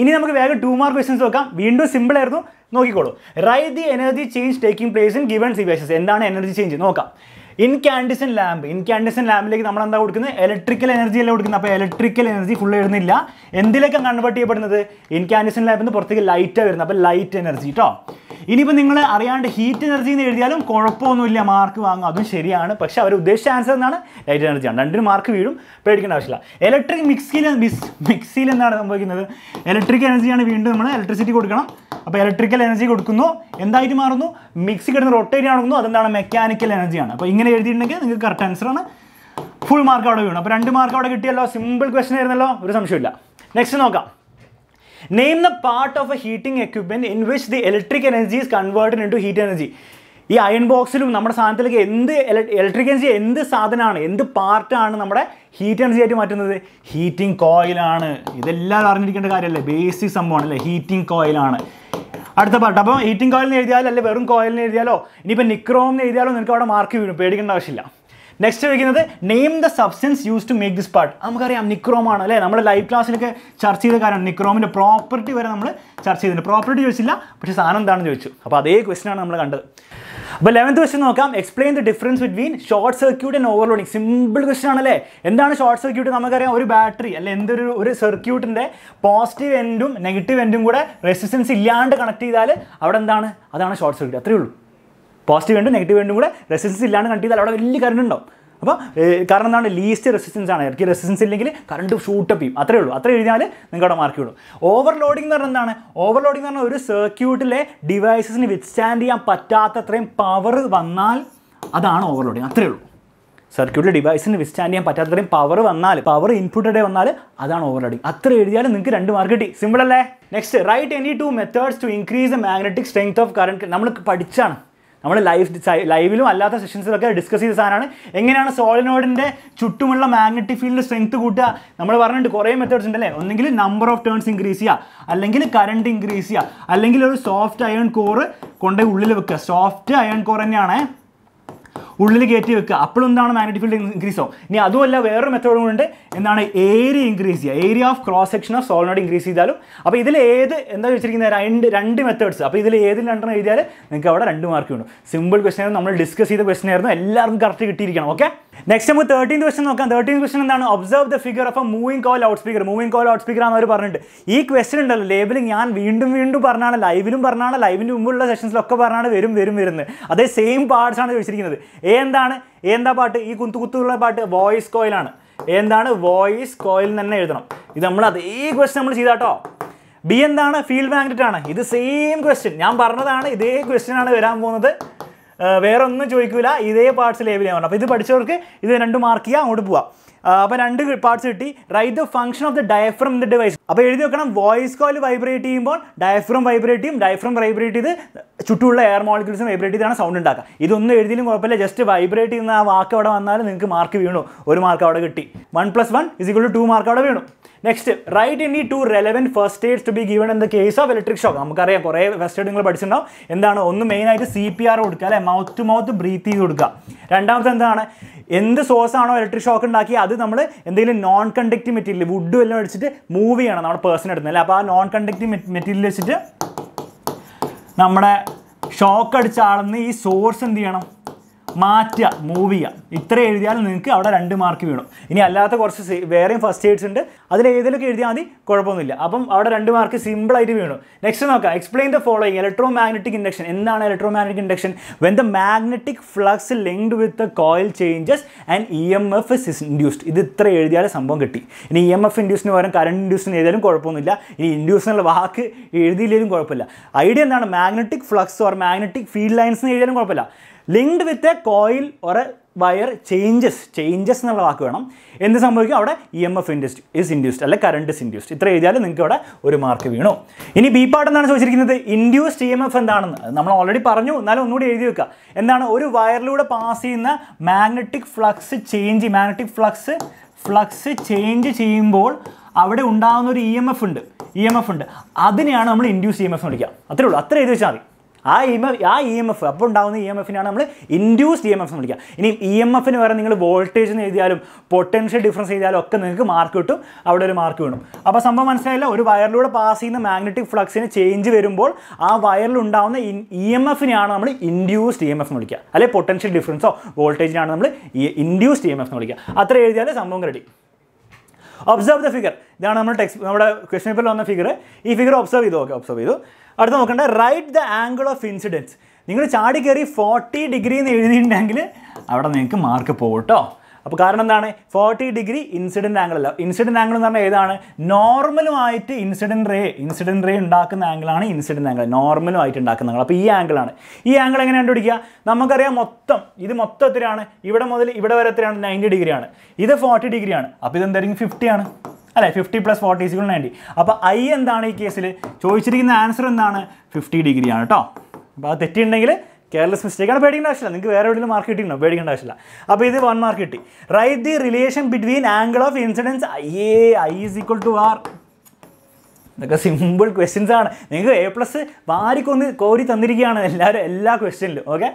ഇനി നമുക്ക് വേഗം ടു മാർക്ക് ക്വസ്റ്റ്യൻസ് നോക്കാം. വീണ്ടും സിമ്പിൾ ആയിരുന്നു. നോക്കിക്കോളൂ. Write the energy change taking place in given situations എന്താണ് എനർജി ചേഞ്ച് നോക്കാം. ഇൻകാൻഡിസൻ ലാമ്പ് ഇൻകാൻഡിസൻ ലാമ്പിലേക്ക് നമ്മൾ എന്താ കൊടുക്കുന്നത്? ഇലക്ട്രിക്കൽ എനർജി അല്ല കൊടുക്കുന്നത്? അപ്പോൾ ഇലക്ട്രിക്കൽ എനർജി ഫുൾ എഴുതുന്നില്ല എന്തിലൊക്കെ കൺവേർട്ട് ചെയ്യപ്പെടുന്നത്? ഇൻകാൻഡിസൻ ലാമ്പിൽ നിന്ന് പുറത്തേക്ക് ലൈറ്റാണ് വരുന്നത്. അപ്പോൾ ലൈറ്റ് എനർജി കേട്ടോ ഇനിയിപ്പോൾ നിങ്ങൾ അറിയാണ്ട് ഹീറ്റ് എനർജി എന്ന് എഴുതിയാലും കുഴപ്പമൊന്നുമില്ല. മാർക്ക് വാങ്ങും അതും ശരിയാണ്. പക്ഷെ അവർ ഉദ്ദേശിച്ച ആൻസർ എന്നാണ് ലൈറ്റ് എനർജി എനർജിയാണ് രണ്ടിന് മാർക്ക് വീഴും. പേടിക്കേണ്ട ആവശ്യമില്ല. ഇലക്ട്രിക് മിക്സിയിൽ മിക്സിയിൽ എന്താണ് സംഭവിക്കുന്നത്? ഇലക്ട്രിക് എനർജിയാണ് വീണ്ടും നമ്മൾ ഇലക്ട്രിസിറ്റി കൊടുക്കണം. അപ്പോൾ ഇലക്ട്രിക്കൽ എനർജി കൊടുക്കുന്നു. എന്തായിട്ട് മാറുന്നു? മിക്സി കിടന്ന് റൊട്ടേറ്റ് ആകുന്നു അതെന്താണ്? മെക്കാനിക്കൽ എനർജിയാണ് അപ്പോൾ ഇങ്ങനെ എഴുതിയിട്ടുണ്ടെങ്കിൽ നിങ്ങൾക്ക് കറക്റ്റ് ആൻസറാണ് ഫുൾ മാർക്ക് അവിടെ വീണു. അപ്പോൾ രണ്ട് മാർക്ക് അവിടെ കിട്ടിയല്ലോ. സിമ്പിൾ ക്വസ്റ്റൻ ആയിരുന്നല്ലോ. ഒരു സംശയമില്ല നെക്സ്റ്റ് നോക്കാം. Name the part of a heating equipment in which the electric energy is converted into heat energy ഈ അയൺ ബോക്സിലും നമ്മുടെ സാധനത്തിലേക്ക് എന്ത് ഇലക്ട്രിക് എനർജി എന്ത് സാധനമാണ്? എന്ത് പാർട്ടാണ് നമ്മുടെ ഹീറ്റ് എനർജി ആയിട്ട് മാറ്റുന്നത്? ഹീറ്റിംഗ് കോയിലാണ് ഇതെല്ലാം അറിഞ്ഞിരിക്കേണ്ട കാര്യമല്ലേ? ബേസിക് സംഭവമാണ് അല്ലേ ഹീറ്റിംഗ് കോയിലാണ് അടുത്ത പാർട്ട് അപ്പോൾ ഹീറ്റിംഗ് കോയിലിന് എഴുതിയാലോ അല്ലെ വെറും കോയിലിന് എഴുതിയാലോ? ഇനിയിപ്പോൾ നിക്രോം എന്ന് എഴുതിയാലോ നിനക്ക് അവിടെ മാർക്ക് വീഴും. പേടിക്കേണ്ട ആവശ്യമില്ല. നെക്സ്റ്റ് ചോദിക്കുന്നത് name the substance use to make this part നമുക്കറിയാം നിക്രോമാണ് അല്ലേ? നമ്മൾ ലൈവ് ക്ലാസ്സിലൊക്കെ ചർച്ച ചെയ്ത കാര്യമാണ്. നിക്രോമിന്റെ പ്രോപ്പർട്ടി വരെ നമ്മൾ ചർച്ച ചെയ്തിട്ടുണ്ട്. പ്രോപ്പർട്ടി ചോദിച്ചില്ല പക്ഷേ സാധനം എന്താണെന്ന് ചോദിച്ചു. അപ്പോൾ അതേ ക്വസ്റ്റൻ ആണ് നമ്മൾ കണ്ടത്. അപ്പോൾ ലെവൻത്ത് ക്വസ്റ്റൻ നോക്കാം. Explain the difference between short circuit and overloading simple question ആണല്ലേ? എന്താണ് ഷോർട്ട് സർക്യൂട്ട് നമുക്കറിയാം ഒരു ബാറ്ററി അല്ലെ എന്തൊരു ഒരു സർക്യൂട്ടിന്റെ പോസിറ്റീവ് എൻഡും നെഗറ്റീവ് എൻഡും കൂടെ റെസിസ്റ്റൻസ് ഇല്ലാണ്ട് കണക്ട് ചെയ്താൽ അവിടെ എന്താണ്? അതാണ് ഷോർട്ട് സർക്യൂട്ട് അത്രയേ ഉള്ളൂ. പോസിറ്റീവ് എൻഡും നെഗറ്റീവ് എൻഡും കൂടെ റെസിസ്റ്റൻസ് ഇല്ലാണ്ട് കണക്ട് ചെയ്താൽ അവിടെ വലിയ കറണ്ട് ഉണ്ടാവും. അപ്പോൾ കാരണം എന്താണ്? ലീസ്റ്റ് റെസിസ്റ്റൻസ് ആണ്. ഇടയ്ക്ക് റെസിസ്റ്റൻസ് ഇല്ലെങ്കിൽ കറണ്ട് ഷൂട്ടപ്പ് ചെയ്യും. അത്രേ ഉള്ളൂ. അത്ര എഴുതിയാൽ അവിടെ മാർക്ക് കിട്ടും. ഓവർലോഡിംഗ് എന്ന് പറഞ്ഞാൽ എന്താണ്? ഓവർലോഡിംഗ് എന്ന് പറഞ്ഞാൽ ഒരു സർക്യൂട്ടിലെ ഡിവൈസസിന് വിത്ത്സ്റ്റാൻഡ് ചെയ്യാൻ പറ്റാത്തത്രയും പവർ വന്നാൽ അതാണ് ഓവർലോഡിംഗ് അത്രേ ഉള്ളൂ. സർക്യൂട്ടിലെ ഡിവൈസിന് വിസ്റ്റാൻഡ് ചെയ്യാൻ പറ്റാത്തത്രയും പവർ വന്നാൽ പവർ ഇൻപുട്ടഡ് വന്നാൽ അതാണ് ഓവർലോഡിംഗ് അത്ര എഴുതിയാലും നിങ്ങൾക്ക് രണ്ട് മാർക്ക് കിട്ടി. സിമ്പിൾ അല്ലേ? Next write any two methods to increase the magnetic strength of current നമ്മൾ പഠിച്ചാണ്. നമ്മൾ ലൈവ് ലൈവിലും അല്ലാത്ത സെഷൻസിലൊക്കെ ഡിസ്കസ് ചെയ്ത സാധനമാണ്. എങ്ങനെയാണ് സോളിനോഡിന്റെ ചുറ്റുമുള്ള മാഗ്നറ്റിക് ഫീൽഡ് സ്ട്രെങ്ത് കൂട്ടുക? നമ്മൾ പറഞ്ഞിട്ട് കുറേ മെത്തേഡ്സ് ഉണ്ടല്ലേ? ഒന്നെങ്കിൽ നമ്പർ ഓഫ് ടേൺസ് ഇൻക്രീസ് ചെയ്യുക. അല്ലെങ്കിൽ കറണ്ട് ഇൻക്രീസ് ചെയ്യുക. അല്ലെങ്കിൽ ഒരു സോഫ്റ്റ് അയൺ കോർ കൊണ്ടുപോയി ഉള്ളിൽ വെക്കുക. സോഫ്റ്റ് അയൺ കോർ തന്നെയാണ് ഉള്ളിൽ കയറ്റി വെക്കുക. അപ്പോഴും എന്താണ് മാഗ്നറ്റിക് ഫീൽഡ് ഇൻക്രീസ് ആവും. ഇനി അതുമല്ല വേറൊരു മെത്തേഡ് കൊണ്ട് എന്താണ് ഏരിയ ഇൻക്രീസ് ചെയ്യുക. Area of cross section of സോളിനോട് increase ചെയ്താലും. അപ്പോൾ ഇതിൽ ഏത് എന്താ വെച്ചിരിക്കുന്നത്? രണ്ട് രണ്ട് മെത്തേഡ്സ് അപ്പോൾ ഇതിൽ ഏതിൽ രണ്ടെണ്ണം എഴുതിയാൽ നിങ്ങൾക്ക് അവിടെ രണ്ട് മാർക്ക് കിട്ടും. സിമ്പിൾ ക്വസ്റ്റൻ നമ്മൾ ഡിസ്കസ് ചെയ്ത ക്വസ്റ്റൻ ആയിരുന്നു. എല്ലാവർക്കും കറക്റ്റ് കിട്ടിയിരിക്കണം. ഓക്കെ നെക്സ്റ്റ് നമുക്ക് തേർട്ടീൻ ക്വസ്റ്റൻ നോക്കാം. തേർട്ടീൻ ക്വസ്റ്റൻ എന്താണ്? Observe the figure of a moving coil out speaker moving coil out speaker ആണ് അവർ പറഞ്ഞിട്ട് ഈ ക്വസ്റ്റൻ ഉണ്ടല്ലോ ലേബിൾ ഞാൻ വീണ്ടും വീണ്ടും പറഞ്ഞാണ് ലൈവിലും പറഞ്ഞാണ് ലൈവിന് മുമ്പുള്ള സെഷൻസിലൊക്കെ പറഞ്ഞാണ് വരും വരും വരുന്നത്. അതേ സെയിം പാർട്സ് ആണ് ചോദിച്ചിരിക്കുന്നത്. എ എന്താണ്? എന്താ പാട്ട്? ഈ കുത്തു കുത്തുള്ള പാട്ട് വോയിസ് കോയിലാണ് എന്താണ്? വോയിസ് കോയിൽ തന്നെ എഴുതണം. ഇത് നമ്മൾ അതേ ക്വസ്റ്റൻ നമ്മൾ ചെയ്താട്ടോ ബി എന്താണ്? ഫീൽഡ് മാഗ്നറ്റ് ആണ്. ഇത് സെയിം ക്വസ്റ്റ്യൻ ഞാൻ പറഞ്ഞതാണ് ഇതേ ക്വസ്റ്റ്യൻ ആണ് വരാൻ പോകുന്നത്. വേറെ ഒന്നും ചോദിക്കില്ല ഇതേ പാർട്സ് ലേബിൾ ചെയ്യാൻ പറഞ്ഞു അപ്പോൾ ഇത് പഠിച്ചവർക്ക് ഇത് രണ്ട് മാർക്ക് ചെയ്യുക അങ്ങോട്ട് പോവാം. അപ്പോൾ രണ്ട് പാർട്സ് കിട്ടി. Write the function of the diaphragm the device അപ്പോൾ എഴുതി വെക്കണം വോയിസ് കോയിൽ വൈബ്രേറ്റ് ചെയ്യുമ്പോൾ ഡയഫ്രം വൈബ്രേറ്റ് ചെയ്യും. ഡയഫ്രം വൈബ്രേറ്റ് ചെയ്ത് ചുറ്റുമുള്ള എയർ മോളിക്യൂൾസും വൈബ്രേറ്റ് ചെയ്താണ് സൗണ്ട് ഉണ്ടാക്കുക. ഇതൊന്നും എഴുതിയാലും കുഴപ്പമില്ല. ജസ്റ്റ് വൈബ്രേറ്റ് ചെയ്യുന്ന ആ വാക്ക് അവിടെ വന്നാൽ നിങ്ങൾക്ക് മാർക്ക് വീണു. ഒരു മാർക്ക് അവിടെ കിട്ടി. One plus one is equal to two mark അവിടെ വീണു. Next write any two relevant first aids to be given in the case of electric shock നമുക്കറിയാം കുറേ ഫസ്റ്റ് എയ്ഡ് നിങ്ങൾ പഠിച്ചിട്ടുണ്ടാവും. എന്താണ്? ഒന്ന് മെയിനായിട്ട് സി പി ആർ കൊടുക്കുക അല്ലെ? മൗത്ത് ടു മൗത്ത് ബ്രീത്ത് ചെയ്ത് കൊടുക്കുക. രണ്ടാമത്തെ എന്താണ്? എന്ത് സോഴ്സ് ആണോ ഇലക്ട്രിക് ഷോക്ക് ഉണ്ടാക്കി അത് നമ്മൾ എന്തെങ്കിലും നോൺ കണ്ടക്റ്റീവ് മെറ്റീരിയൽ വുഡ് എല്ലാം അടിച്ചിട്ട് മൂവ് ചെയ്യണം നമ്മുടെ പേഴ്സൺ എടുക്കുന്നത് അല്ലേ? അപ്പോൾ ആ നോൺ കണ്ടക്റ്റീവ് മെറ്റീരിയൽ വെച്ചിട്ട് നമ്മുടെ ഷോക്ക് അടിച്ച ആളെന്ന് ഈ സോഴ്സ് എന്ത് ചെയ്യണം? മാറ്റുക മൂവ് ചെയ്യുക. ഇത്ര എഴുതിയാൽ നിങ്ങൾക്ക് അവിടെ രണ്ട് മാർക്ക് വീണു. ഇനി അല്ലാത്ത കുറച്ച് വേറെയും ഫസ്റ്റ് എയ്ഡ്സ് ഉണ്ട്. അതിൽ ഏതിലൊക്കെ എഴുതിയാൽ മതി കുഴപ്പമൊന്നുമില്ല. അപ്പം അവിടെ രണ്ട് മാർക്ക് സിമ്പിളായിട്ട് വീണു. നെക്സ്റ്റ് നോക്കാം. Explain the following electromagnetic induction എന്താണ് electromagnetic induction when the magnetic flux linked with the coil changes and E M F is induced ഇത് ഇത്ര എഴുതിയാൽ സംഭവം കിട്ടി. ഇനി ഇ എം എഫ് ഇൻഡ്യൂസിന് പകരം കറണ്ട് ഇൻഡ്യൂസിന് എഴുതിയാലും കുഴപ്പമൊന്നുമില്ല. ഇനി ഇൻഡ്യൂസ് എന്നുള്ള വാക്ക് എഴുതിയില്ലെങ്കിലും കുഴപ്പമില്ല. ഐഡിയ എന്താണ്? Magnetic flux or magnetic field lines എന്ന് എഴുതിയാലും കുഴപ്പമില്ല. ലിങ്ക്ഡ് വിത്ത് എ കോയിൽ ഒരു വയർ ചേഞ്ചസ് ചേഞ്ചസ് എന്നുള്ള വാക്ക് വേണം. എന്ത് സംഭവിക്കും? അവിടെ E M F induced is induced അല്ലെ കറണ്ട് ഇസ് ഇൻഡ്യൂസ്ഡ് ഇത്ര എഴുതിയാൽ നിങ്ങൾക്ക് അവിടെ ഒരു മാർക്ക് വീണു. ഇനി ബി പാർട്ട് എന്താണ് ചോദിച്ചിരിക്കുന്നത്? ഇൻഡ്യൂസ്ഡ് ഇ എം എഫ് എന്താണെന്ന്. നമ്മൾ ഓൾറെഡി പറഞ്ഞു എന്നാലും ഒന്നുകൂടി എഴുതി വെക്കുക എന്താണ്? ഒരു വയറിലൂടെ പാസ് ചെയ്യുന്ന magnetic flux change magnetic flux flux change ചെയ്യുമ്പോൾ അവിടെ ഉണ്ടാകുന്ന ഒരു ഇ എം എഫ് ഉണ്ട്. ഇ എം എഫ് ഉണ്ട്. അതിനെയാണ് നമ്മൾ ഇൻഡ്യൂസ് ഇ എം എഫ് വിളിക്കുക. അത്രേ ഉള്ളൂ. അത്ര എഴുതി വെച്ചാൽ മതി. ആ ഇ എം ആ ഇ എം എഫ് അപ്പോൾ ഉണ്ടാകുന്ന ഇ എം എഫിനാണ് നമ്മൾ ഇൻഡ്യൂസ്ഡ് ഇ എം എഫ് എന്ന് വിളിക്കുക. ഇനി ഇ എം എഫിന് വരെ നിങ്ങൾ വോൾട്ടേജ് എന്ന് എഴുതിയാലും പൊട്ടൻഷ്യൽ ഡിഫറൻസ് എഴുതിയാലും ഒക്കെ നിങ്ങൾക്ക് മാർക്ക് കിട്ടും. അവിടെ ഒരു മാർക്ക് വേണം. അപ്പോൾ സംഭവം മനസ്സിലായില്ല? ഒരു വയറിലൂടെ പാസ് ചെയ്യുന്ന മാഗ്നറ്റിക് ഫ്ലക്സിന് ചേഞ്ച് വരുമ്പോൾ ആ വയറിൽ ഉണ്ടാകുന്ന ഇ എം എഫിനെയാണ് നമ്മൾ ഇൻഡ്യൂസ്ഡ് ഇ എം എഫ് എന്ന് വിളിക്കുക. അല്ലെങ്കിൽ പൊട്ടൻഷ്യൽ ഡിഫറൻസോ വോൾട്ടേജിനാണ് നമ്മൾ ഇൻഡ്യൂസ്ഡ് ഇ എം എഫ് എന്ന് വിളിക്കുക. അത്ര എഴുതിയാൽ സംഭവം റെഡി ഒബ്സർവ് ദ ഫിഗർ ഇതാണ് നമ്മുടെ ടെക്സ്റ്റ് നമ്മുടെ ക്വസ്റ്റൻ പേപ്പറിൽ വന്ന ഫിഗർ ഈ ഫിഗർ ഒബ്സർവ് ചെയ്തു ഓക്കെ ഒബ്സർവ് ചെയ്തു. അടുത്ത് നോക്കണ്ട write the angle of incidence നിങ്ങൾ ചാടി കയറി ഫോർട്ടി ഡിഗ്രി എന്ന് എഴുതിയിട്ടുണ്ടെങ്കിൽ അവിടെ നിങ്ങൾക്ക് മാർക്ക് പോകും കേട്ടോ അപ്പോൾ കാരണം എന്താണ്? ഫോർട്ടി ഡിഗ്രി ഇൻസിഡന്റ് ആംഗിൾ അല്ല. ഇൻസിഡന്റ് ആംഗിൾ എന്ന് പറഞ്ഞാൽ ഏതാണ്? നോർമലുമായിട്ട് ഇൻസിഡന്റ് റേ ഇൻസിഡന്റ് റേ ഉണ്ടാക്കുന്ന ആംഗിളാണ് ഇൻസിഡന്റ് ആംഗിൾ നോർമലുമായിട്ട് ഉണ്ടാക്കുന്ന ആംഗിൾ അപ്പോൾ ഈ ആംഗിളാണ് ഈ ആംഗിൾ എങ്ങനെ കണ്ടുപിടിക്കുക? നമുക്കറിയാം മൊത്തം ഇത് മൊത്തം എത്രയാണ് ഇവിടെ മുതൽ ഇവിടെ വരെ എത്രയാണ്? നയന്റി ഡിഗ്രിയാണ് ഇത് ഫോർട്ടി ഡിഗ്രിയാണ് അപ്പോൾ ഇത് എന്തായിരിക്കും? ഫിഫ്റ്റി ആണ്. അല്ലേ? Fifty plus forty equal ninety അപ്പോൾ ഐ എന്താണ് ഈ കേസിൽ ചോദിച്ചിരിക്കുന്ന ആൻസർ എന്താണ്? ഫിഫ്റ്റി ഡിഗ്രിയാണ് കേട്ടോ അപ്പോൾ അത് തെറ്റിയിട്ടുണ്ടെങ്കിൽ കെയർലെസ് മിസ്റ്റേക്കാണ് പേടിക്കേണ്ട ആവശ്യമില്ല. നിങ്ങൾക്ക് വേറെ എവിടെയും മാർക്ക് കിട്ടിയിട്ടുണ്ടോ? പേടിക്കേണ്ട ആവശ്യമില്ല. അപ്പോൾ ഇത് വൺ മാർക്ക് കിട്ടി. Write the relation between angle of incidence I A I is equal to R ഇതൊക്കെ സിമ്പിൾ ക്വസ്റ്റ്യൻസ് ആണ്. നിങ്ങൾക്ക് എ പ്ലസ് വാരിക്കൊന്ന് കോരി തന്നിരിക്കുകയാണ് എല്ലാവരും എല്ലാ ക്വസ്റ്റ്യനിലും ഓക്കെ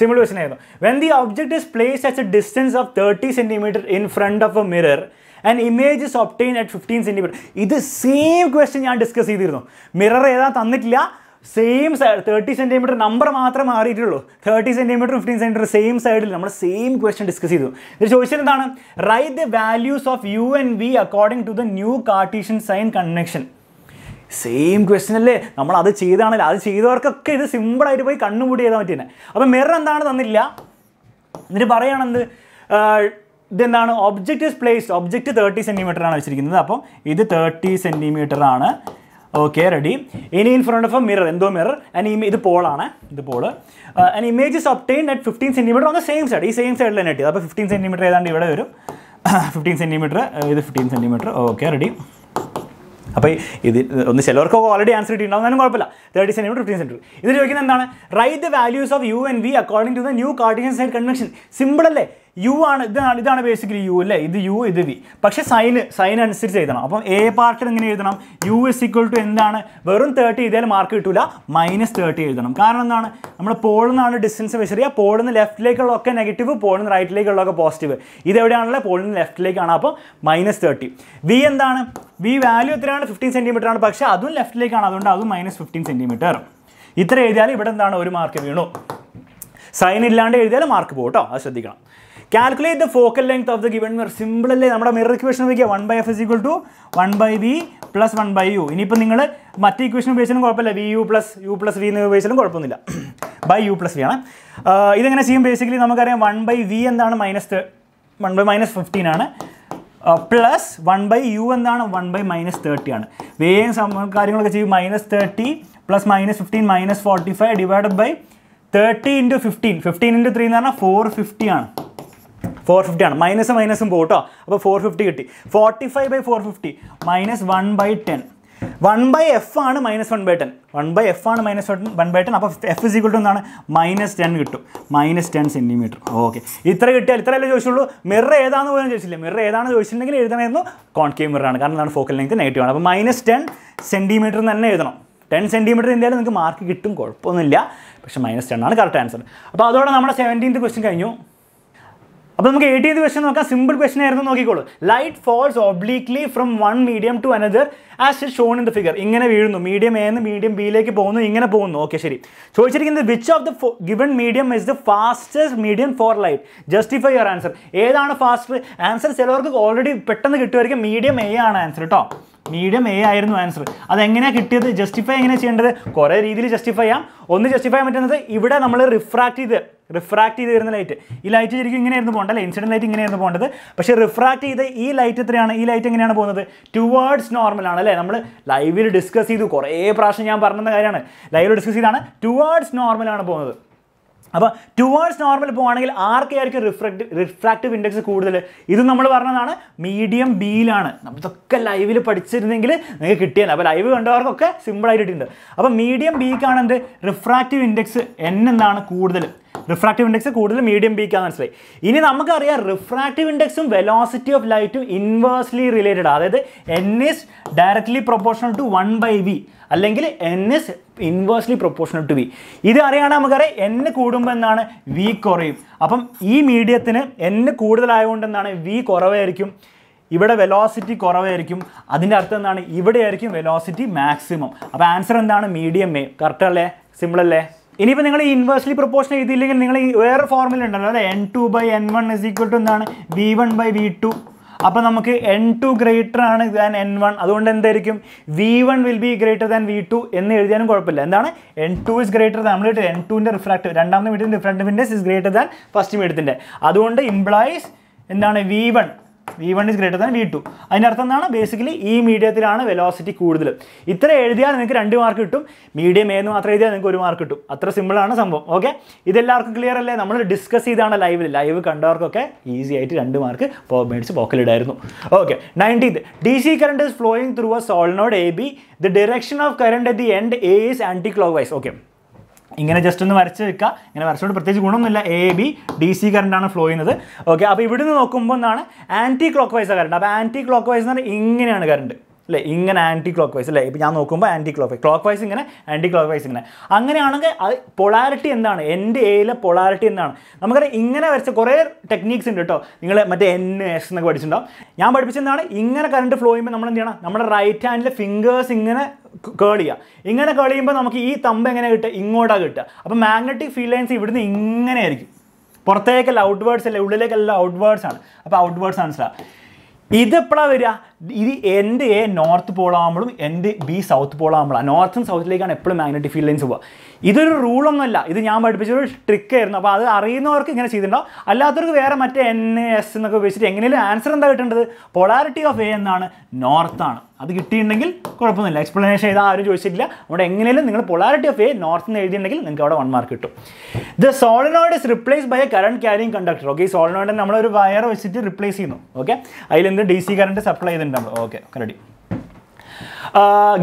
സിമ്പിൾ ക്വസ്റ്റ്യൻ ആയിരുന്നു. When the object is place at a distance of thirty centimetre in front of a mirror and image is obtain at fifteen centimetre ഇത് സെയിം ക്വസ്റ്റ്യൻ ഞാൻ ഡിസ്കസ് ചെയ്തിരുന്നു. മിറർ ഏതാ തന്നിട്ടില്ല same side thirty centimetre number മാത്രം മാറിയിട്ടുള്ളൂ. Thirty centimetre fifteen centimetre same സൈഡിൽ നമ്മൾ same question discuss ചെയ്തു. ഇത് ചോദിച്ചത് എന്താണ്? Write the values of U and V according to the new Cartesian sign connection same question അല്ലേ? നമ്മൾ അത് ചെയ്താണല്ലോ. അത് ചെയ്തവർക്കൊക്കെ ഇത് സിമ്പിളായിട്ട് പോയി കണ്ണുമൂടി ചെയ്താൽ പറ്റിയെന്നെ. അപ്പോൾ മിറർ എന്താണ് തന്നില്ല? എന്നിട്ട് പറയുകയാണെന്ത് ഇതെന്താണ്? Object is placed object thirty centimetre ആണ് വെച്ചിരിക്കുന്നത്. അപ്പം ഇത് തേർട്ടി സെന്റിമീറ്റർ ആണ്. ഓക്കെ റെഡി ഇനി in front of a mirror എന്തോ മിറർ ആൻഡ് ഇത് പോളാണ് ഇത് pole and image is obtain at fifteen centimetre on the same side ഈ സെയിം സൈഡിൽ തന്നെ കിട്ടിയത് അപ്പോൾ ഫിഫ്റ്റീൻ സെന്റിമീറ്റർ ഏതാണ്ട് ഇവിടെ വരും. ഫിഫ്റ്റീൻ സെന്റിമീറ്റർ ഇത് ഫിഫ്റ്റീൻ സെന്റിമീറ്റർ ഓക്കെ റെഡി അപ്പോൾ ഇത് ഒന്ന് ചിലവർക്കൊക്കെ ഓൾറെഡി ആൻസർ കിട്ടിയിട്ടുണ്ടാവും. എന്നാലും കുഴപ്പമില്ല. തേർട്ടി സെന്റിമീറ്റർ ഫിഫ്റ്റീൻ സെന്റിമീറ്റർ ഇതിൽ ചോദിക്കുന്നത് എന്താണ്? Write the values of U and V according to the new Cartesian side convention simple അല്ലേ? യു ആണ് ഇതാണ് ഇതാണ് ബേസിക്കലി യു അല്ലേ? ഇത് യു ഇത് വി പക്ഷേ സൈന് സൈൻ അനുസരിച്ച് എഴുതണം. അപ്പം എ പാർട്ടിൽ എങ്ങനെ എഴുതണം? യു ഇസ് ഈക്വൽ ടു എന്താണ്? വെറും തേർട്ടി എഴുതിയാൽ മാർക്ക് കിട്ടില്ല മൈനസ് തേർട്ടി എഴുതണം. കാരണം എന്താണ്? നമ്മൾ പോളിൽ നിന്നാണ് ഡിസ്റ്റൻസ് മെഷർ ചെയ്യുക പോളിൽ നിന്ന് ലെഫ്റ്റിലേക്കുള്ളതൊക്കെ നെഗറ്റീവ് പോളിൽ നിന്ന് റൈറ്റിലേക്കുള്ളതൊക്കെ പോസിറ്റീവ് ഇതെവിടെയാണല്ലോ പോളിൽ നിന്ന് ലെഫ്റ്റിലേക്കാണ് അപ്പോൾ മൈനസ് തേർട്ടി വി എന്താണ്? വി വാല്യൂ എത്രയാണ്? ഫിഫ്റ്റീൻ സെന്റിമീറ്റർ ആണ്. പക്ഷേ അതും ലെഫ്റ്റിലേക്കാണ് അതുകൊണ്ട് അതും മൈനസ് ഫിഫ്റ്റീൻ സെന്റിമീറ്റർ ഇത്ര എഴുതിയാൽ ഇവിടെ എന്താണ്? ഒരു മാർക്ക് വീണു. സൈൻ ഇല്ലാണ്ട് എഴുതിയാൽ മാർക്ക് പോകും കേട്ടോ അത് ശ്രദ്ധിക്കണം. Calculate the focal length of the given mirror simple അല്ലേ? നമ്മുടെ മിറർ ഇക്വേഷൻ ഉപയോഗിക്കുക. One by F is equal to one by B plus one by U ഇനിയിപ്പോൾ നിങ്ങൾ മറ്റേ ഇക്വേഷൻ ഉപയോഗിച്ചാലും കുഴപ്പമില്ല. V U plus U plus V എന്ന് ഉപയോഗിച്ചാലും കുഴപ്പമൊന്നുമില്ല. ബൈ യു പ്ലസ് വി ആണ്. ഇതെങ്ങനെ ചെയ്യും? ബേസിക്കലി നമുക്കറിയാം വൺ ബൈ വി എന്താണ് minus one by minus fifteen ആണ്. പ്ലസ് വൺ ബൈ യു എന്താണ്? വൺ ബൈ മൈനസ് തേർട്ടി ആണ്. വേഗം കാര്യങ്ങളൊക്കെ ചെയ്യും. Minus thirty plus minus fifteen minus forty five divided by thirty into fifteen fifteen into three എന്ന് പറഞ്ഞാൽ four fifty ആണ്. Four fifty ആണ്. മൈനസ് മൈനസും പോട്ടോ അപ്പോൾ ഫോർ ഫിഫ്റ്റി കിട്ടി. Forty five by four fifty minus one by ten. One by f ആണ് minus one by ten. One by f ആണ് മൈനസ് വൺ ബൈ ടെൻ. അപ്പോൾ എഫ് ഇസ് ഈക്വൽ ടു എന്താണ്? Minus ten കിട്ടും. Minus ten centimetre okay. ഇത്ര കിട്ടിയാൽ ഇത്രയല്ലേ ചോദിച്ചുള്ളൂ. Mirror ഏതാണെന്ന് പോലും ചോദിച്ചില്ല. മിറർ ഏതാണെന്ന് ചോദിച്ചിട്ടുണ്ടെങ്കിൽ എഴുതണമായിരുന്നു കോൺകേവ് മിററാണ് കാരണം എന്താണ് ഫോക്കൽ ലെങ്ത് നെഗറ്റീവ് ആണ്. അപ്പോൾ മൈനസ് ടെൻ സെന്റിമീറ്റർ തന്നെ എഴുതണം. ടെൻ സെന്റിമീറ്റർ എന്തായാലും നിങ്ങൾക്ക് മാർക്ക് കിട്ടും കുഴപ്പമൊന്നുമില്ല. പക്ഷേ മൈനസ് ടെൻ ആണ് കറക്റ്റ് ആൻസർ. അപ്പോൾ അതോടെ നമ്മുടെ സെവന്റീൻത്ത് ക്വസ്റ്റ്യൻ കഴിഞ്ഞു. അപ്പോൾ നമുക്ക് എയ്റ്റീൻത് ക്വസ്റ്റൻ നോക്കാം. സിമ്പിൾ ക്വസ്റ്റൻ ആയിരുന്നു നോക്കിക്കോളൂ. Light falls obliquely from one medium to another as shown in the figure ഇങ്ങനെ വീഴുന്നു. മീഡിയം എ മീഡിയം ബിയിലേക്ക് പോകുന്നു ഇങ്ങനെ പോകുന്നു. ഓക്കെ ശരി. ചോദിച്ചിരിക്കുന്നത് which of the given medium is the fastest medium for light justify your answer ഏതാണ് fast answer ചിലവർക്ക് already പെട്ടെന്ന് കിട്ടുമായിരിക്കും. മീഡിയം എ ആണ് ആൻസർ കേട്ടോ മീഡിയം എ ആയിരുന്നു ആൻസർ അതെങ്ങനെയാണ് കിട്ടിയത്? ജസ്റ്റിഫൈ എങ്ങനെ ചെയ്യേണ്ടത്? കുറേ രീതിയിൽ ജസ്റ്റിഫൈ ചെയ്യാം. ഒന്ന് ജസ്റ്റിഫൈ ചെയ്യാൻ പറ്റുന്നത് ഇവിടെ നമ്മൾ റിഫ്രാക്ട് ചെയ്ത് റിഫ്രാക്ട് ചെയ്ത് വരുന്ന ലൈറ്റ് ഈ ലൈറ്റ് ശരിക്കും ഇങ്ങനെയായിരുന്നു പോകേണ്ടത് അല്ലേ? ഇൻസിഡന്റ് ലൈറ്റ് ഇങ്ങനെയായിരുന്നു പോകേണ്ടത്. പക്ഷേ റിഫ്രാക്ട് ചെയ്ത് ഈ ലൈറ്റ് എത്രയാണ്? ഈ ലൈറ്റ് എങ്ങനെയാണ് പോകുന്നത്? ടുവേർഡ്സ് നോർമൽ ആണ് അല്ലേ? നമ്മൾ ലൈവിൽ ഡിസ്കസ് ചെയ്തു. കുറേ പ്രാവശ്യം ഞാൻ പറഞ്ഞ കാര്യമാണ്. ലൈവിൽ ഡിസ്കസ് ചെയ്താണ് ടുവേർഡ്സ് നോർമൽ ആണ് പോകുന്നത്. അപ്പോൾ ടുവേർഡ്സ് നോർമൽ പോകുകയാണെങ്കിൽ ആർക്കായിരിക്കും റിഫ്രക്ട് റിഫ്രാക്റ്റീവ് ഇൻഡെക്സ് കൂടുതൽ. ഇത് നമ്മൾ പറഞ്ഞതാണ് മീഡിയം ബിയിലാണ് നമ്മളിതൊക്കെ ലൈവിൽ പഠിച്ചിരുന്നെങ്കിൽ നിങ്ങൾക്ക് കിട്ടിയാൽ അപ്പോൾ ലൈവ് കണ്ടവർക്കൊക്കെ സിമ്പിളായിട്ട് കിട്ടിയിട്ടുണ്ട്. അപ്പോൾ മീഡിയം ബിക്കാണ് എന്ത്? റിഫ്രാക്റ്റീവ് ഇൻഡെക്സ് എൻ എന്നാണ് കൂടുതൽ? റിഫ്രാക്റ്റീവ് ഇൻഡെക്സ് കൂടുതൽ മീഡിയം ബിക്കാന്ന് മനസ്സിലായി. ഇനി നമുക്കറിയാം റിഫ്രാക്റ്റീവ് ഇൻഡെക്സും വെലോസിറ്റി ഓഫ് ലൈറ്റും ഇൻവേഴ്സ്ലി റിലേറ്റഡ് അതായത് n is directly proportional to one by v അല്ലെങ്കിൽ n is inversely proportional to v ഇത് അറിയാണെങ്കിൽ നമുക്കറിയാം എൻ കൂടുമ്പോൾ എന്താണ്? വി കുറയും. അപ്പം ഈ മീഡിയത്തിന് എൻ കൂടുതലായതുകൊണ്ട് എന്താണ് വി കുറവായിരിക്കും. ഇവിടെ വെലോസിറ്റി കുറവായിരിക്കും. അതിന്റെ അർത്ഥം എന്താണ്? ഇവിടെയായിരിക്കും വെലോസിറ്റി മാക്സിമം അപ്പോൾ ആൻസർ എന്താണ്? മീഡിയം എ കറക്റ്റ് അല്ലേ? സിമ്പിൾ അല്ലേ? ഇനിയിപ്പോൾ നിങ്ങൾ ഇൻവേഴ്സ്ലി പ്രൊപ്പോഷൻ എഴുതിയില്ലെങ്കിൽ നിങ്ങൾ വേറെ ഫോർമുല ഉണ്ടല്ലോ അല്ലേ? N two by n one is equal to എന്താണ്? V one by v two അപ്പോൾ നമുക്ക് എൻ ടു ഗ്രേറ്റർ ആണ് ദാൻ എൻ വൺ അതുകൊണ്ട് എന്തായിരിക്കും? V one will be greater than v two എന്ന് എഴുതിയാലും കുഴപ്പമില്ല. എന്താണ്? എൻ ടു ഇസ് ഗ്രേറ്റർ നമ്മൾ എൻ ടുവിന്റെ റിഫ്രാക്റ്റീവ് രണ്ടാമത്തെ മീഡിയത്തിന്റെ index is greater than first മീഡിയത്തിന്റെ അതുകൊണ്ട് ഇംപ്ലൈസ് എന്താണ്? V one v one is greater than v two അതിന്റെ അർത്ഥം എന്താണ്? ബേസിക്കലി ഈ മീഡിയത്തിലാണ് വെലോസിറ്റി കൂടുതൽ ഇത്ര എഴുതിയാൽ നിങ്ങൾക്ക് രണ്ട് മാർക്ക് കിട്ടും. മീഡിയം ഏന്ന് മാത്രം എഴുതിയാൽ നിങ്ങൾക്ക് ഒരു മാർക്ക് കിട്ടും. അത്ര സിമ്പിളാണ് സംഭവം. ഓക്കെ ഇതെല്ലാവർക്കും ക്ലിയർ അല്ലേ? നമ്മൾ ഡിസ്കസ് ചെയ്താണ് ലൈവിൽ ലൈവ് കണ്ടവർക്കൊക്കെ ഈസി ആയിട്ട് രണ്ട് മാർക്ക് മേടിച്ച് പോക്കലിടായിരുന്നു okay nineteenth D C current is flowing through a solenoid A B the direction of current at the end A is anticlockwise okay ഇങ്ങനെ ജസ്റ്റ് ഒന്ന് വരച്ച് വെക്കുക ഇങ്ങനെ വരച്ചുകൊണ്ട് പ്രത്യേകിച്ച് ഗുണമൊന്നുമില്ല. എ ബി ഡി സി കറണ്ടാണ് ഫ്ലോ ചെയ്യുന്നത്. ഓക്കെ അപ്പോൾ ഇവിടുന്ന് നോക്കുമ്പോൾ എന്താണ്? ആന്റി ക്ലോക്ക് വൈസ് കറണ്ട് അപ്പോൾ ആന്റി ക്ലോക്ക് വൈസ് എന്ന് പറഞ്ഞാൽ ഇങ്ങനെയാണ് കറണ്ട് അല്ലേ ഇങ്ങനെ ആന്റി ക്ലോക്ക് വൈസ് അല്ലേ ഇപ്പോൾ ഞാൻ നോക്കുമ്പോൾ anticlockwise clock vice ഇങ്ങനെ ആന്റി ക്ലോക്ക് വൈസ് ഇങ്ങനെ. അങ്ങനെയാണെങ്കിൽ അത് പൊളാരിറ്റി എന്താണ്? എന്റെ എയിലെ പൊളാരിറ്റി എന്താണ്? നമുക്കറിയാം ഇങ്ങനെ വരച്ച കുറേ ടെക്നീക്സ് ഉണ്ട് കേട്ടോ നിങ്ങൾ മറ്റേ എൻ എസ് എന്നൊക്കെ പഠിച്ചിട്ടുണ്ടാവും. ഞാൻ പഠിപ്പിച്ചെന്താണ് ഇങ്ങനെ കറണ്ട് ഫ്ലോ ചെയ്യുമ്പോൾ നമ്മൾ എന്ത് ചെയ്യണം? നമ്മുടെ റൈറ്റ് ഹാൻഡിലെ ഫിംഗേഴ്സ് ഇങ്ങനെ കേൾ ചെയ്യുക ഇങ്ങനെ കേൾ ചെയ്യുമ്പോൾ നമുക്ക് ഈ തമ്പ് എങ്ങനെ കിട്ടുക? ഇങ്ങോട്ടാണ് കിട്ടുക. അപ്പോൾ മാഗ്നറ്റിക് ഫീൽഡ് ലൈൻസ് ഇവിടുന്ന് ഇങ്ങനെ ആയിരിക്കും. പുറത്തേക്കല്ല ഔട്ട്വേർഡ്സ് അല്ലേ ഉള്ളിലേക്കല്ല ഔട്ട്വേർഡ്സ് ആണ്. അപ്പോൾ ഔട്ട്വേർഡ്സ് മനസ്സിലാവും ഇതെപ്പോഴാണ് വരിക? ഇത് എന്റെ എ നോർത്ത് പോളാകുമ്പോഴും എന്റെ ബി സൗത്ത് പോളാകുമ്പോഴാണ് നോർത്തും സൗത്തിലേക്കാണ് എപ്പോഴും മാഗ്നറ്റിക് ഫീൽഡ് ലൈൻസ് പോവുക. ഇതൊരു റൂളൊന്നുമല്ല ഇത് ഞാൻ പഠിപ്പിച്ചൊരു ട്രിക്ക് ആയിരുന്നു. അപ്പോൾ അത് അറിയുന്നവർക്ക് ഇങ്ങനെ ചെയ്തിട്ടുണ്ടാവും. അല്ലാത്തവർക്ക് വേറെ മറ്റേ എൻ എസ് എന്നൊക്കെ വെച്ചിട്ട് എങ്ങനെയും ആൻസർ എന്താ കിട്ടേണ്ടത്? പൊളാരിറ്റി ഓഫ് എ എന്നാണ് നോർത്താണ് അത് കിട്ടിയിട്ടുണ്ടെങ്കിൽ കുഴപ്പമൊന്നുമില്ല. എക്സ്പ്ലനേഷൻ ചെയ്താൽ ആരും ചോദിച്ചിട്ടില്ല. അവിടെ എങ്ങനെയും നിങ്ങൾ പൊളാരിറ്റി ഓഫ് എ നോർത്ത് എന്ന് എഴുതിയിട്ടുണ്ടെങ്കിൽ നിങ്ങൾക്ക് അവിടെ വൺ മാർക്ക് കിട്ടും. The solenoid is replace by a current carrying conductor okay ഈ സോളിനോയിഡ് നമ്മളൊരു വയർ വെച്ചിട്ട് റിപ്ലേസ് ചെയ്യുന്നു. ഓക്കെ അതിലെന്ത്? ഡി സി കറണ്ട് സപ്ലൈ ചെയ്തിട്ടുണ്ട് നമ്മൾ okay ready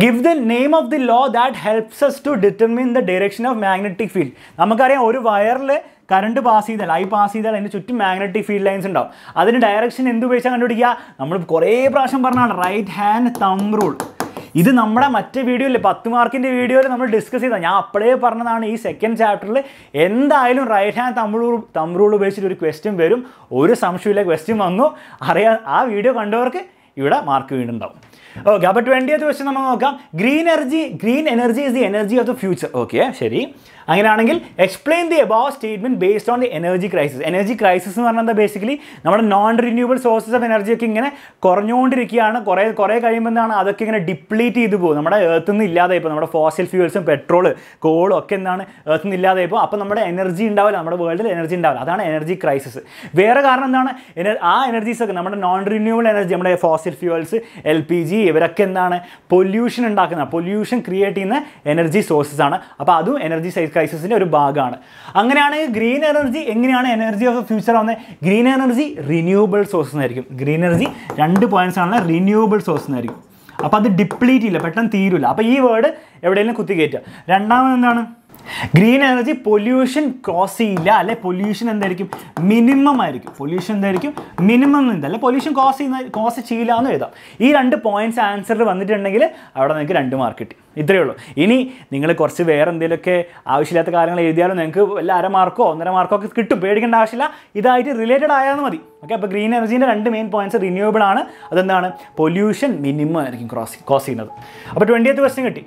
give the name of the law that helps us to determine the direction of magnetic field നമുക്കറിയാം ഒരു വയറിൽ കറണ്ട് പാസ് ചെയ്താൽ ഐ പാസ് ചെയ്താൽ അതിന് ചുറ്റും മാഗ്നറ്റിക് ഫീൽഡ് ലൈൻസ് ഉണ്ടാവും. അതിന് ഡയറക്ഷൻ എന്ത് ഉപയോഗിച്ചാൽ കണ്ടുപിടിക്കുക? നമ്മൾ കുറേ പ്രാവശ്യം പറഞ്ഞാണ് റൈറ്റ് ഹാൻഡ് തം റൂൾ ഇത് നമ്മുടെ മറ്റേ വീഡിയോയിൽ പത്ത് മാർക്കിന്റെ വീഡിയോയിൽ നമ്മൾ ഡിസ്കസ് ചെയ്താൽ ഞാൻ അപ്പോഴേ പറഞ്ഞതാണ് ഈ സെക്കൻഡ് ചാപ്റ്ററിൽ എന്തായാലും right hand thumb rule thumb rule ഉപയോഗിച്ചിട്ട് ഒരു ക്വസ്റ്റ്യൻ വരും. ഒരു സംശയമില്ല ക്വസ്റ്റ്യൻ വന്നു. അറിയാൻ ആ വീഡിയോ കണ്ടവർക്ക് ഇവിടെ മാർക്ക് വീണ്ടുണ്ടാവും ഓക്കെ അപ്പോൾ ട്വന്റിയത്ത് ക്വസ്റ്റ്യൻ നമ്മൾ നോക്കാം. Green energy green energy is the energy of the future okay ശരി. അങ്ങനെയാണെങ്കിൽ explain the above statement based on the energy crisis energy crisis എന്ന് പറഞ്ഞാൽ എന്താ ബേസിക്കലി നമ്മുടെ non renewable sources of energy ഒക്കെ ഇങ്ങനെ കുറഞ്ഞുകൊണ്ടിരിക്കുകയാണ്. കുറേ കുറേ കഴിയുമ്പോൾ എന്താണ്? അതൊക്കെ ഇങ്ങനെ ഡിപ്ലീറ്റ് ചെയ്തു പോകും. നമ്മുടെ എർത്തിൽ നിന്ന് ഇല്ലാതെ ഇപ്പോൾ നമ്മുടെ ഫോസിൽ ഫ്യൂൽസും പെട്രോൾ കോളും ഒക്കെ എന്താണ്? എർത്തിൽ നിന്ന് ഇല്ലാതെ ഇപ്പോൾ അപ്പോൾ നമ്മുടെ എനർജി ഉണ്ടാവില്ല. നമ്മുടെ വേൾഡിൽ എനർജി ഉണ്ടാവില്ല. അതാണ് എനർജി ക്രൈസിസ് വേറെ കാരണം എന്താണ്? ആ എനർജീസ് ഒക്കെ നമ്മുടെ നോൺ റിന്യൂവബിൾ എനർജി നമ്മുടെ fossil fuels L P G ഇവരൊക്കെ എന്താണ്? പൊല്യൂഷൻ ഉണ്ടാക്കുന്ന പൊല്യൂഷൻ ക്രിയേറ്റ് ചെയ്യുന്ന എനർജി സോഴ്സസ് ആണ്. അപ്പോൾ അതും എനർജി ക്രൈസിസിന്റെ ഒരു ഭാഗമാണ്. അങ്ങനെയാണ് ഗ്രീൻ എനർജി എങ്ങനെയാണ് എനർജി ഓഫ് ഫ്യൂച്ചർ ആവുന്നത് ഗ്രീൻ എനർജി റിന്യൂവബിൾ സോഴ്സ് എന്നായിരിക്കും ഗ്രീൻ എനർജി രണ്ട് പോയിന്റ്സ് ആണ് റിന്യൂവബിൾ സോഴ്സ് എന്നായിരിക്കും അപ്പോൾ അത് ഡിപ്ലീറ്റ് ചെയ്യില്ല പെട്ടെന്ന് തീരില്ല അപ്പോൾ ഈ വേർഡ് എവിടെയെങ്കിലും കുത്തി കയറ്റുക രണ്ടാമത് എന്താണ്? ഗ്രീൻ എനർജി പൊല്യൂഷൻ ക്രോസ് ചെയ്യില്ല. അല്ലെ പൊല്യൂഷൻ എന്തായിരിക്കും? മിനിമം ആയിരിക്കും. പൊല്യൂഷൻ എന്തായിരിക്കും? മിനിമം എന്താ? അല്ലെ പൊല്യൂഷൻ കോസ് ചെയ്യുന്ന കോസ് ചെയ്യില്ല എന്ന് എഴുതാം. ഈ രണ്ട് പോയിന്റ്സ് ആൻസറിൽ വന്നിട്ടുണ്ടെങ്കിൽ അവിടെ നിങ്ങൾക്ക് രണ്ട് മാർക്ക് കിട്ടി. ഇത്രയേ ഉള്ളൂ. ഇനി നിങ്ങൾ കുറച്ച് വേറെ എന്തെങ്കിലുമൊക്കെ ആവശ്യമില്ലാത്ത കാര്യങ്ങൾ എഴുതിയാലും നിങ്ങൾക്ക് വല്ല അര മാർക്കോ ഒന്നര മാർക്കോ ഒക്കെ കിട്ടും. പേടിക്കേണ്ട ആവശ്യമില്ല. ഇതായിട്ട് റിലേറ്റഡ് ആയാൽ മതി. ഓക്കെ അപ്പോൾ ഗ്രീൻ എനർജീന്റെ രണ്ട് മെയിൻ പോയിന്റ്സ് റിന്യൂവബിൾ ആണ്. അതെന്താണ്? പൊല്യൂഷൻ മിനിമം ആയിരിക്കും ക്രോസ് കോസ് ചെയ്യുന്നത്. അപ്പോൾ ട്വന്റിയത്ത് ക്വസ്റ്റ്യൻ കിട്ടി.